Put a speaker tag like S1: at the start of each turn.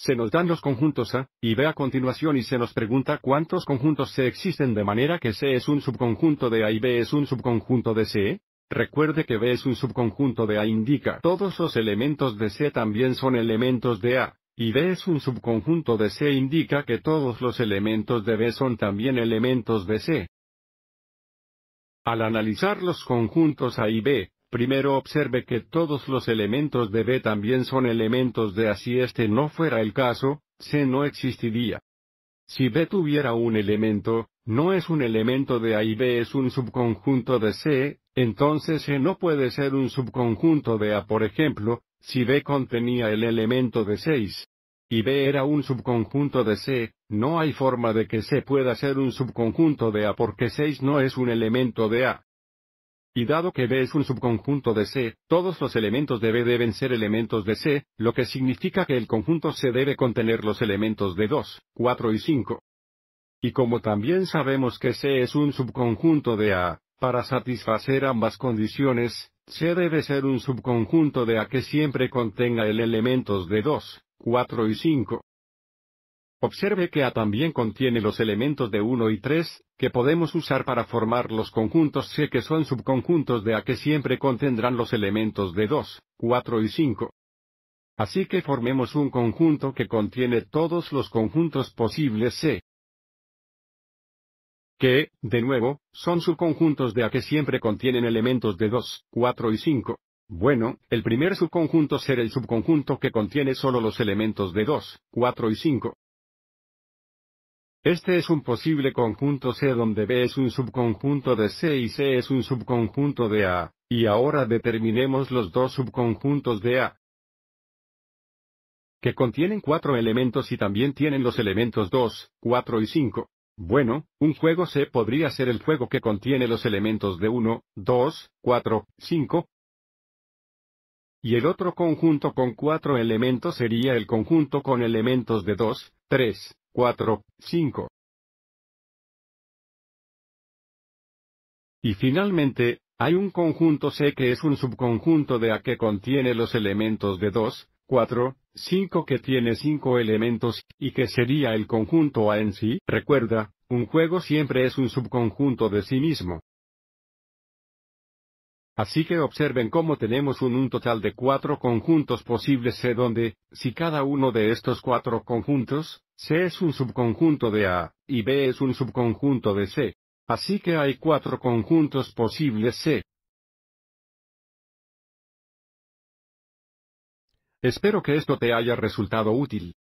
S1: Se nos dan los conjuntos A y B a continuación y se nos pregunta cuántos conjuntos C existen de manera que C es un subconjunto de A y B es un subconjunto de C. Recuerde que B es un subconjunto de A indica todos los elementos de C también son elementos de A, y B es un subconjunto de C indica que todos los elementos de B son también elementos de C. Al analizar los conjuntos A y B, Primero observe que todos los elementos de B también son elementos de A. Si este no fuera el caso, C no existiría. Si B tuviera un elemento, no es un elemento de A y B es un subconjunto de C, entonces C no puede ser un subconjunto de A. Por ejemplo, si B contenía el elemento de 6 y B era un subconjunto de C, no hay forma de que C pueda ser un subconjunto de A porque 6 no es un elemento de A. Y dado que B es un subconjunto de C, todos los elementos de B deben ser elementos de C, lo que significa que el conjunto C debe contener los elementos de 2, 4 y 5. Y como también sabemos que C es un subconjunto de A, para satisfacer ambas condiciones, C debe ser un subconjunto de A que siempre contenga el elementos de 2, 4 y 5. Observe que A también contiene los elementos de 1 y 3, que podemos usar para formar los conjuntos C que son subconjuntos de A que siempre contendrán los elementos de 2, 4 y 5. Así que formemos un conjunto que contiene todos los conjuntos posibles C. Que, de nuevo, son subconjuntos de A que siempre contienen elementos de 2, 4 y 5. Bueno, el primer subconjunto será el subconjunto que contiene solo los elementos de 2, 4 y 5. Este es un posible conjunto C donde B es un subconjunto de C y C es un subconjunto de A, y ahora determinemos los dos subconjuntos de A. Que contienen cuatro elementos y también tienen los elementos 2, 4 y 5. Bueno, un juego C podría ser el juego que contiene los elementos de 1, 2, 4, 5. Y el otro conjunto con cuatro elementos sería el conjunto con elementos de 2, 3, 4, 5. Y finalmente, hay un conjunto C que es un subconjunto de A que contiene los elementos de 2, 4, 5 que tiene 5 elementos, y que sería el conjunto A en sí. Recuerda, un juego siempre es un subconjunto de sí mismo. Así que observen cómo tenemos un, un, total de cuatro conjuntos posibles C donde, si cada uno de estos cuatro conjuntos, C es un subconjunto de A, y B es un subconjunto de C. Así que hay cuatro conjuntos posibles C. Espero que esto te haya resultado útil.